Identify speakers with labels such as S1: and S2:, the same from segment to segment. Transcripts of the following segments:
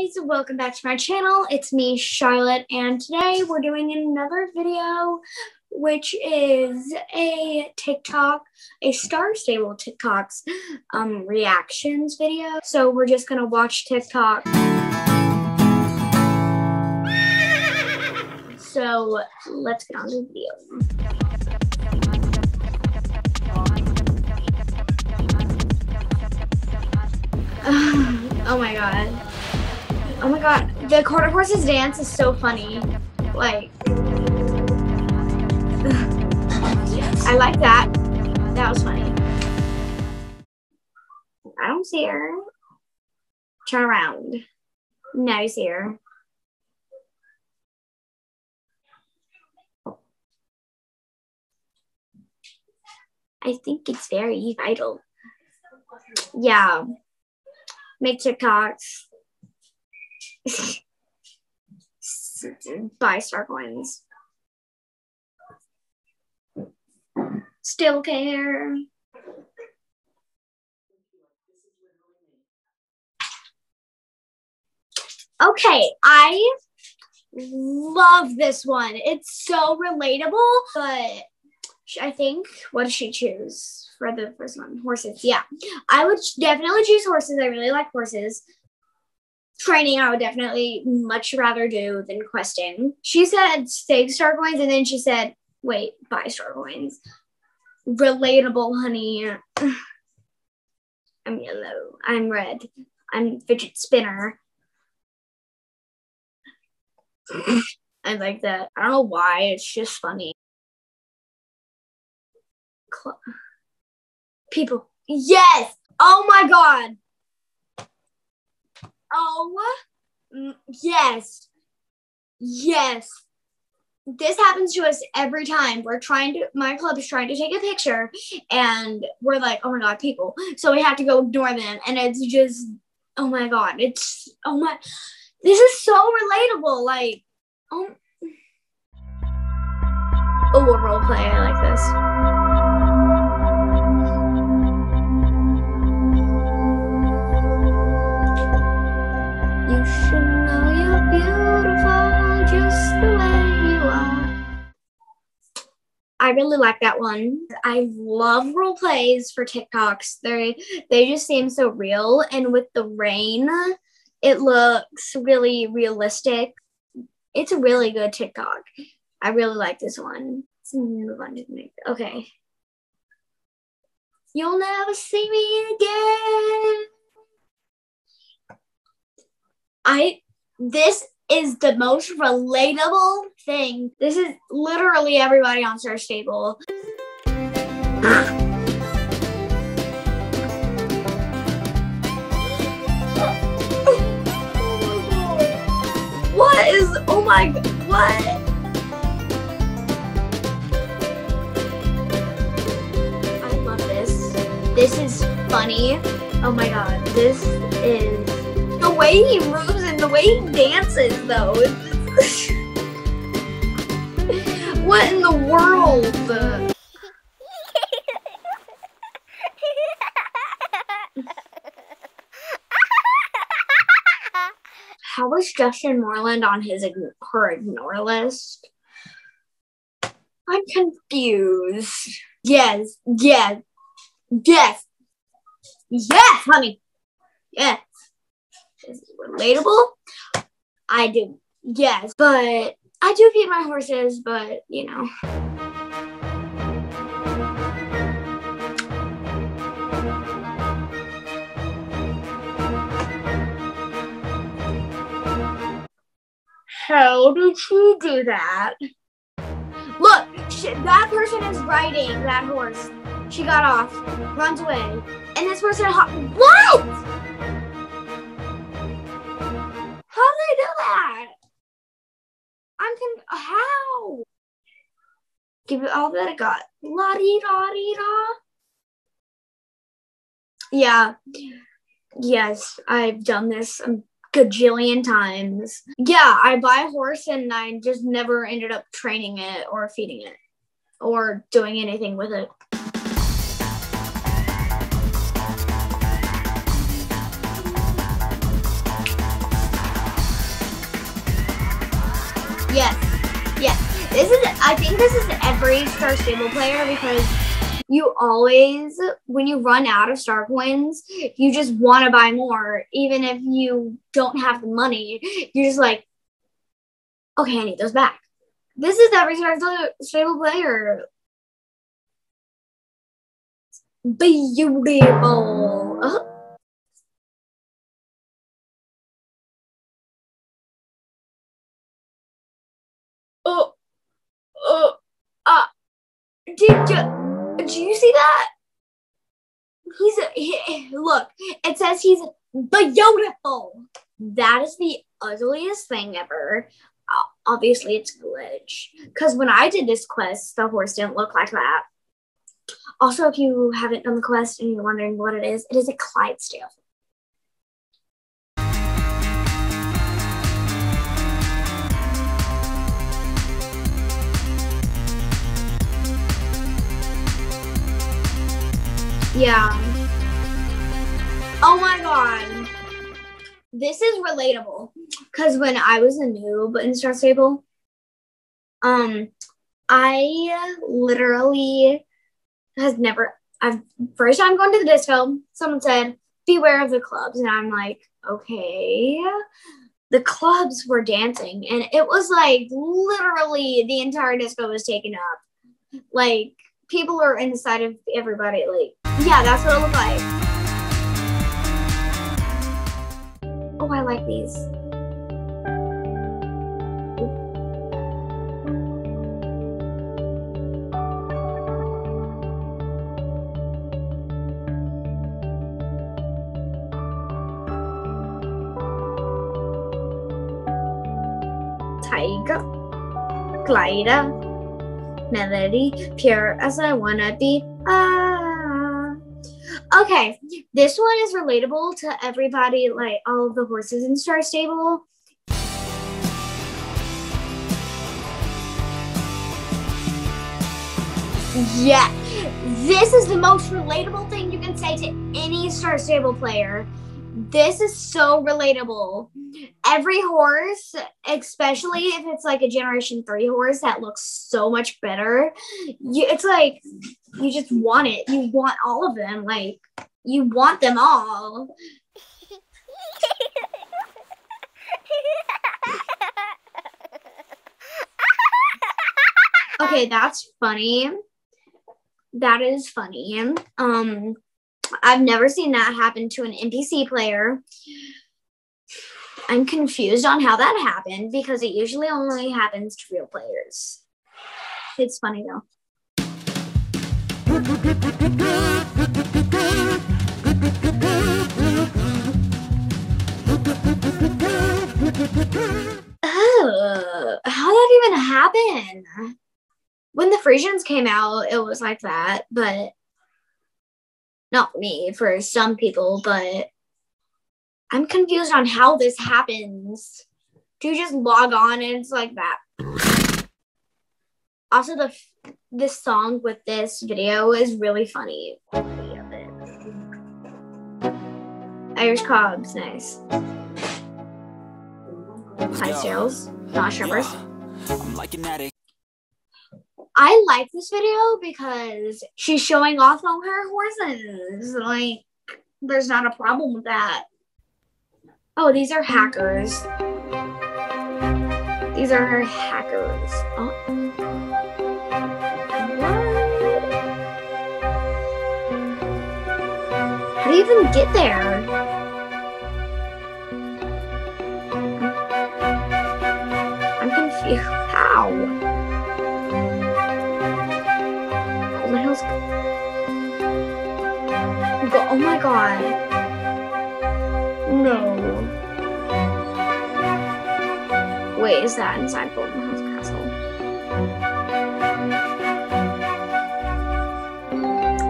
S1: guys, welcome back to my channel. It's me, Charlotte, and today we're doing another video, which is a TikTok, a Star Stable TikTok's um, reactions video. So we're just gonna watch TikTok. So let's get on to the video. oh my god. Oh my god. The quarter horse's dance is so funny. Like I like that. That was funny. I don't see her. Turn around. Now you see her. I think it's very vital. Yeah. Make TikToks. Buy star coins. Still care. Okay, I love this one. It's so relatable, but I think what does she choose for the first one? Horses. Yeah, I would definitely choose horses. I really like horses. Training, I would definitely much rather do than questing. She said save star coins, and then she said, "Wait, buy star coins." Relatable, honey. I'm yellow. I'm red. I'm fidget spinner. I like that. I don't know why. It's just funny. Cl- People. Yes. Oh my god. Oh. mm, Yes. Yes. This happens to us every time. We're trying to, my club is trying to take a picture and we're like, oh my God, people. So we have to go ignore them. And it's just, oh my God. It's, oh my, this is so relatable. Like, oh, oh, a role play. I like this. I really like that one. I love role plays for TikToks. They they just seem so real, and with the rain, it looks really realistic. It's a really good TikTok. I really like this one. Move on to the next. Okay. You'll never see me again. I this is the most relatable thing. This is literally everybody on Star Stable. What is oh my what? I love this. This is funny. Oh my god. This is the way he the way he dances though. What in the world? How was Justin Moorland on his her ignore list? I'm confused. Yes, yes, yes, yes, honey. Yes. Is relatable? I do. Yes, but I do feed my horses, but you know. How did she do that? Look, sh- that person is riding that horse. She got off, runs away, and this person. Ho- what? They do that? I'm con- how? Give it all that I got. La di da di da. Yeah. Yes, I've done this a gajillion times. Yeah, I buy a horse and I just never ended up training it or feeding it or doing anything with it. This is I think this is every Star Stable player because you always when you run out of star coins, you just want to buy more even if you don't have the money. You're just like okay, I need those back. This is every Star Stable player. Beautiful. Oh, oh, uh, did you, do you see that? He's a, he, look, it says he's beautiful. That is the ugliest thing ever. Obviously, it's glitch. Because when I did this quest, the horse didn't look like that. Also, if you haven't done the quest and you're wondering what it is, it is a Clydesdale. Yeah. Oh my god. This is relatable. Cause when I was a noob in Star Stable, um, I literally has never I've first time going to the disco, someone said, beware of the clubs. And I'm like, okay. The clubs were dancing and it was like literally the entire disco was taken up. Like people are inside of everybody. Like, yeah, that's what it looked like. Oh, I like these. Tiger, glider, melody, pure as I wanna be. Ah. Okay, this one is relatable to everybody, like all of the horses in Star Stable. Yeah, this is the most relatable thing you can say to any Star Stable player. This is so relatable. Every horse, especially if it's like a Generation 3 horse that looks so much better, you, it's like you just want it. You want all of them. Like, you want them all. Okay, that's funny. That is funny. Um, I've never seen that happen to an NPC player. I'm confused on how that happened because it usually only happens to real players. It's funny though. Oh, how that even happen? When the Friesians came out, it was like that, but not me, for some people, but I'm confused on how this happens. Do you just log on and it's like that? Also, the this song with this video is really funny. Irish cobs, nice. Clydesdales, not strippers. I'm liking that I like this video because she's showing off all her horses. Like, there's not a problem with that. Oh, these are hackers. These are her hackers. Oh. How do you even get there? Is that inside Golden Hills Castle?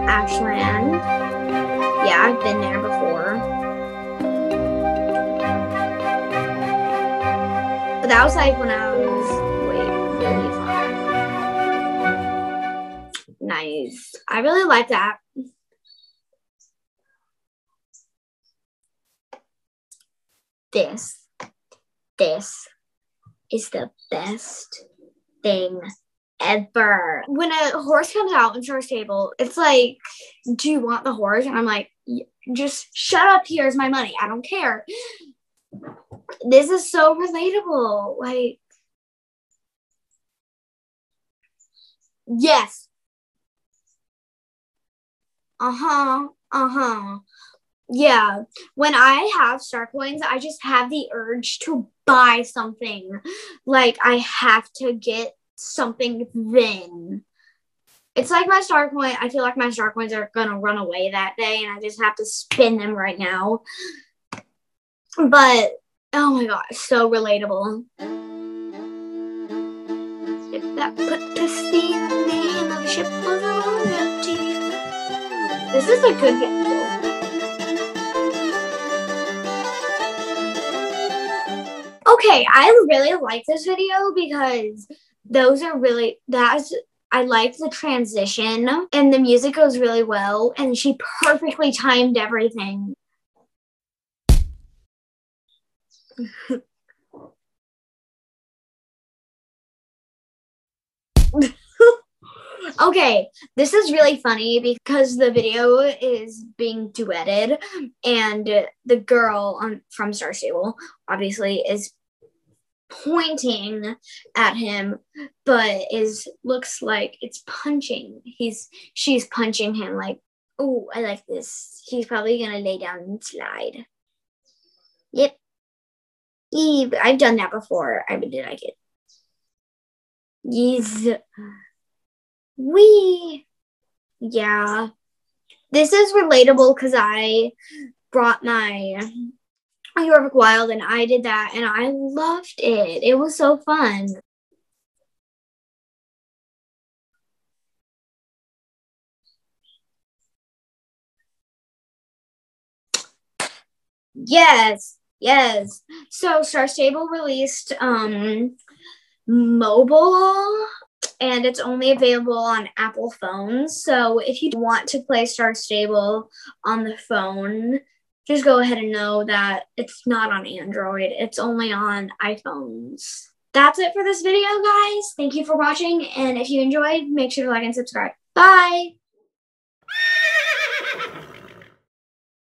S1: Ashland. Yeah, I've been there before. But that was like when I was wait, really far. nice. I really like that. This, this, is the best thing ever. When a horse comes out in Star Stable, it's like, do you want the horse? And I'm like, just shut up. Here's my money. I don't care. This is so relatable. Like, yes. Uh huh. Uh huh. Yeah. When I have star coins, I just have the urge to buy something. Like, I have to get something then. It's like my star coin. I feel like my star coins are gonna run away that day, and I just have to spin them right now. But oh my god, so relatable. That put to sea the name of a ship was. This is a good video. Okay, I really like this video because those are really that's I like the transition and the music goes really well and she perfectly timed everything. okay, this is really funny because the video is being duetted and the girl on from Star Stable obviously is pointing at him but is looks like it's punching. He's she's punching him like oh i like this. He's probably gonna lay down and slide. Yep. Eve, i've done that before. I really like it. Yes we yeah. This is relatable because i brought my Jorvik Wild, and I did that, and I loved it. It was so fun. Yes, yes. So Star Stable released um mobile and it's only available on Apple phones. So if you want to play Star Stable on the phone, just go ahead and know that it's not on Android. It's only on iPhones. That's it for this video, guys. Thank you for watching. And if you enjoyed, make sure to like and subscribe. Bye.